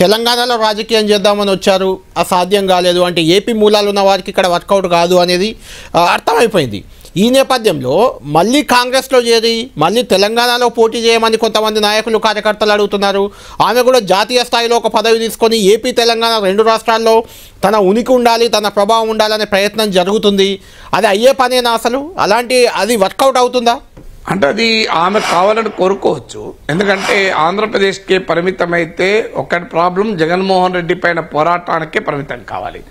తెలంగాణలో రాజకీయం చేద్దామని వచ్చారు. అసాధ్యం కాలేదు అంటే ఏపీ మూలాలు ఉన్న వారికి ఇక్కడ వర్కౌట్ కాదు అనేది అర్థమైపోయింది. ఈ నేపథ్యంలో మళ్ళీ కాంగ్రెస్లో చేరి మళ్ళీ తెలంగాణలో పోటీ చేయమని కొంతమంది నాయకులు కార్యకర్తలు అడుగుతున్నారు. ఆమె కూడా జాతీయ స్థాయిలో ఒక పదవి తీసుకొని ఏపీ తెలంగాణ రెండు రాష్ట్రాల్లో తన ఉనికి ఉండాలి తన ప్రభావం ఉండాలనే ప్రయత్నం జరుగుతుంది. అది అయ్యే పనేనా అసలు? అలాంటి అది వర్కౌట్ అవుతుందా? అంటే అది ఆమె కావాలని కోరుకోవచ్చు. ఎందుకంటే ఆంధ్రప్రదేశ్కి పరిమితమైతే ఒకటి ప్రాబ్లం జగన్మోహన్ రెడ్డి పైన పోరాటానికే పరిమితం కావాలి.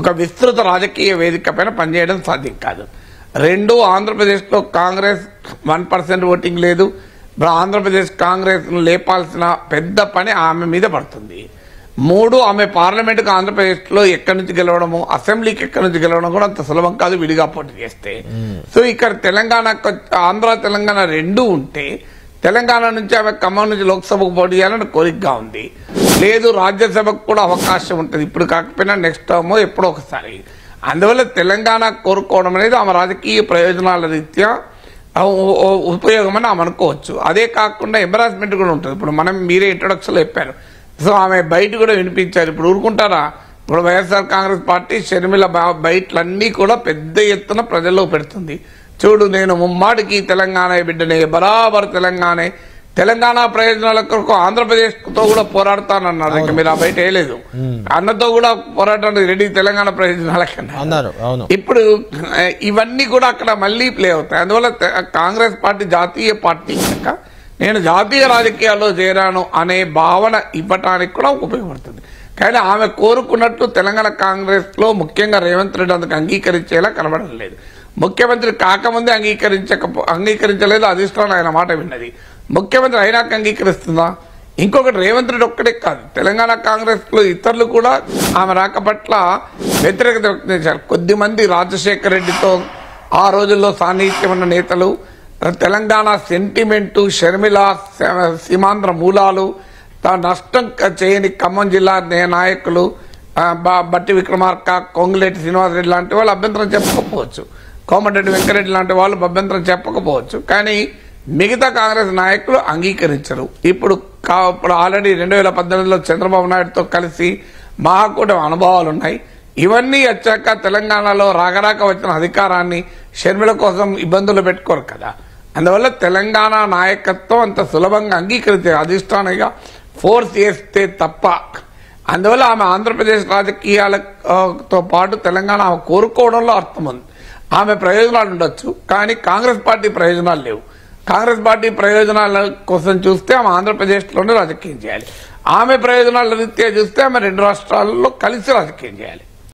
ఒక విస్తృత రాజకీయ వేదిక పైన పనిచేయడం సాధ్యం కాదు. రెండు ఆంధ్రప్రదేశ్లో కాంగ్రెస్ వన్ పర్సెంట్ ఓటింగ్ లేదు. ఆంధ్రప్రదేశ్ కాంగ్రెస్ను లేపాల్సిన పెద్ద పని ఆమె మీద పడుతుంది. మూడు ఆమె పార్లమెంట్కి ఆంధ్రప్రదేశ్లో ఎక్కడి నుంచి గెలవడము అసెంబ్లీకి ఎక్కడి నుంచి గెలవడం కూడా అంత సులభం కాదు విడిగా పోటీ చేస్తే. సో ఇక్కడ తెలంగాణ ఆంధ్ర తెలంగాణ రెండు ఉంటే తెలంగాణ నుంచి ఆమె ఖమ్మం నుంచి లోక్సభకు పోటీ చేయాలని కోరికగా ఉంది. లేదు రాజ్యసభకు కూడా అవకాశం ఉంటుంది. ఇప్పుడు కాకపోయినా నెక్స్ట్ టర్మ్ ఎప్పుడో ఒకసారి. అందువల్ల తెలంగాణ కోరుకోవడం అనేది ఆమె రాజకీయ ప్రయోజనాల రీత్యా ఉ- ఉ- ఉపయోగం అని ఆమె అనుకోవచ్చు. అదే కాకుండా ఎంబరాస్మెంట్ కూడా ఉంటుంది. ఇప్పుడు మనం మీరే ఇంట్రొడక్షన్ చెప్పారు. సో ఆమె బయట కూడా వినిపించారు. ఇప్పుడు ఊరుకుంటారా? ఇప్పుడు వైఎస్ఆర్ కాంగ్రెస్ పార్టీ షర్మిల బయటలన్నీ కూడా పెద్ద ఎత్తున ప్రజల్లో పెడుతుంది. చూడు నేను ముమ్మాటికి తెలంగాణ బిడ్డనే బరాబర్ తెలంగాణ. తెలంగాణ ప్రయోజనాల కొరకు ఆంధ్రప్రదేశ్తో కూడా పోరాడతానన్నారు. ఇంకా మీరు ఆ బయట వేయలేదు. అన్నతో కూడా పోరాటానికి రెడీ తెలంగాణ ప్రయోజనాల ఇప్పుడు ఇవన్నీ కూడా అక్కడ మళ్ళీ ప్లే అవుతాయి. అందువల్ల కాంగ్రెస్ పార్టీ జాతీయ పార్టీ కనుక నేను జాతీయ రాజకీయాల్లో చేరాను అనే భావన ఇవ్వటానికి కూడా ఉపయోగపడుతుంది. కానీ ఆమె కోరుకున్నట్టు తెలంగాణ కాంగ్రెస్లో ముఖ్యంగా రేవంత్ రెడ్డి అందుకు అంగీకరించేలా కనబడడం లేదు. ముఖ్యమంత్రి కాకముందే అంగీకరించక అంగీకరించలేదు అధిష్టానం ఆయన మాట విన్నది. ముఖ్యమంత్రి అయినాక అంగీకరిస్తుందా? ఇంకొకటి రేవంత్ రెడ్డి ఒక్కడే కాదు. తెలంగాణ కాంగ్రెస్లో ఇతరులు కూడా ఆమె రాక పట్ల వ్యతిరేకత వ్యక్తం చేశారు. కొద్దిమంది రాజశేఖర రెడ్డితో ఆ రోజుల్లో సాన్నిహిత్యం ఉన్న నేతలు తెలంగాణ సెంటిమెంటు షర్మిల స- సీమాంధ్ర మూలాలు తా- నష్టం చేయని ఖమ్మం జిల్లా నాయకులు బట్టి విక్రమార్క కొంగులేటి శ్రీనివాసరెడ్డి లాంటి వాళ్ళు అభ్యంతరం చెప్పకపోవచ్చు. కోమటిరెడ్డి వెంకరెడ్డి లాంటి వాళ్ళు అభ్యంతరం చెప్పకపోవచ్చు. కానీ మిగతా కాంగ్రెస్ నాయకులు అంగీకరించరు. ఇప్పుడు కా- ఇప్పుడు ఆల్రెడీ రెండు వేల పద్దెనిమిదిలో చంద్రబాబు నాయుడుతో కలిసి మహాకూటమి అనుభవాలు ఉన్నాయి ఇవన్నీ వచ్చాక తెలంగాణలో రాగరాక వచ్చిన అధికారాన్ని షర్మిల కోసం ఇబ్బందులు పెట్టుకోరు కదా. అందువల్ల తెలంగాణ నాయకత్వం అంత సులభంగా అంగీకరించే అధిష్టానంగా ఫోర్స్ చేస్తే తప్ప. అందువల్ల ఆమె ఆంధ్రప్రదేశ్ రాజకీయాలతో పాటు తెలంగాణ ఆమె కోరుకోవడంలో అర్థం ఉంది ఆమె ప్రయోజనాలు ఉండొచ్చు కానీ కాంగ్రెస్ పార్టీ ప్రయోజనాలు లేవు. కాంగ్రెస్ పార్టీ ప్రయోజనాల కోసం చూస్తే ఆమె ఆంధ్రప్రదేశ్లోనే రాజకీయం చేయాలి. ఆమె ప్రయోజనాల రీత్యా చూస్తే ఆమె రెండు రాష్ట్రాల్లో కలిసి రాజకీయం చేయాలి.